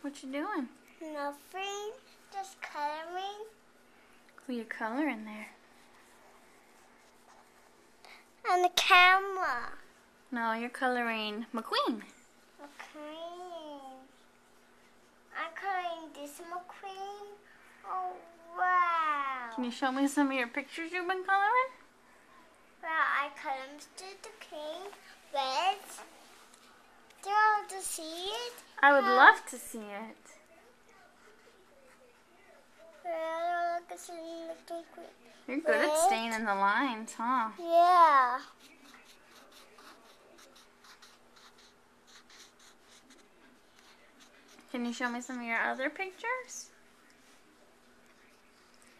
What you doing? Nothing. Just coloring. Who you coloring there? On the camera. No, you're coloring McQueen. Okay. I'm coloring this McQueen. Oh, wow. Can you show me some of your pictures you've been coloring? Well, I colored the king red. Do you want to see it? I would love to see it. Well, look, it's in the McQueen. You're good at staying in the lines, huh? Yeah. Can you show me some of your other pictures?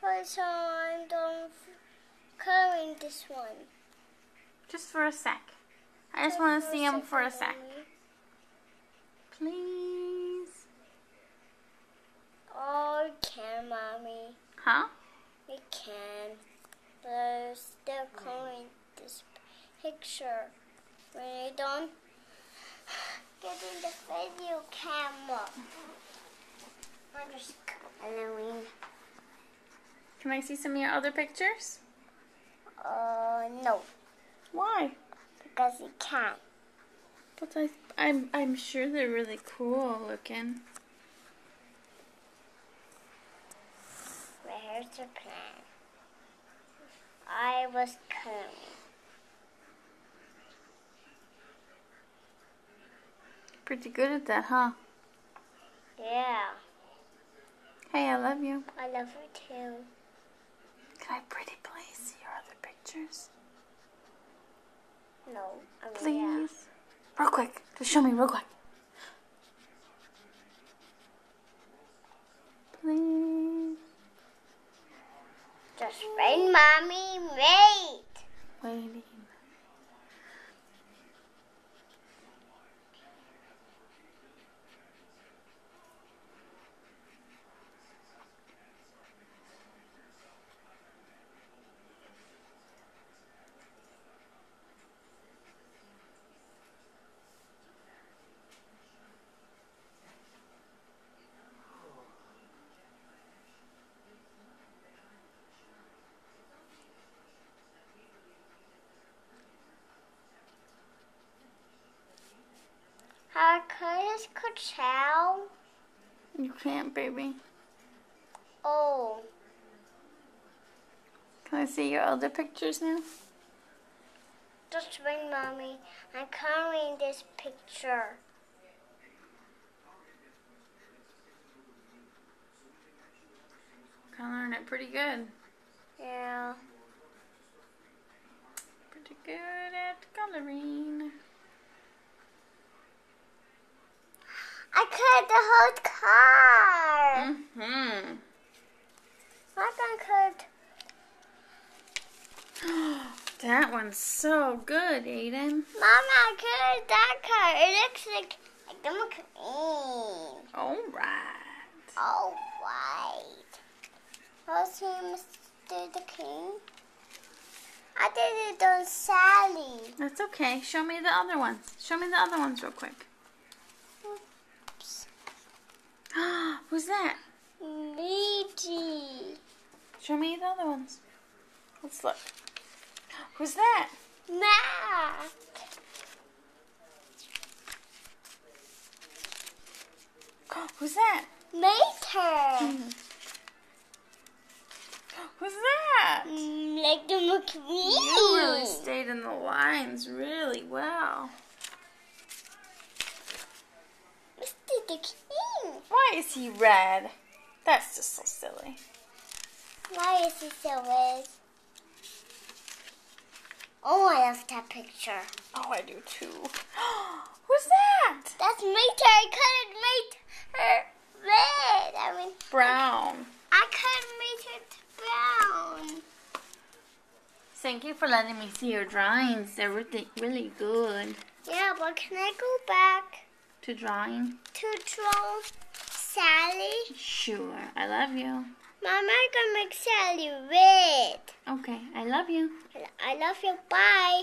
I'm done coloring this one. Just for a sec. I just want to see them for a sec. Mommy. Please. Oh, you can, mommy. Huh? You can. But I'm still coloring this picture. When I don't get in the video camera. I'm just coloring. Can I see some of your other pictures? Uh, no, Why? because you can't. But I, I'm, I'm sure they're really cool looking. The plan? I was coloring. Pretty good at that, huh? Yeah, Hey, I love you. I love you too. Can I pretty please see your other pictures? No, I mean, Please? yeah. Real quick. Just show me real quick. Please. Just wait, mommy, wait. Waiting. How colors could tell? You can't, baby. Oh, Can I see your other pictures now? just wait, mommy. I'm coloring this picture. Coloring it pretty good. Yeah. Pretty good at coloring. I the whole car. Mm-hmm. I'm gonna. That one's so good, Aiden. Mama, I that car. It looks like like the McQueen. All right. All right. What's your Mr. the King? I did it on Sally. That's okay. Show me the other ones. Show me the other ones real quick. Who's that? Luigi. Show me the other ones. Let's look. Who's that? Matt. Who's that? Later. Who's that? Mm, like the McQueen. You really stayed in the lines really well. Mr. the King. Why is he red? That's just so silly. Why is he so red? Oh, I love that picture. Oh, I do too. Who's that? That's Mater. I couldn't make her red. I mean, Brown. I colored Mater brown. Thank you for letting me see your drawings. They're really, really good. Yeah, but can I go back To drawing? to draw Sally? Sure. I love you. Mama, I'm gonna make Sally red. Okay, I love you. I love you. Bye.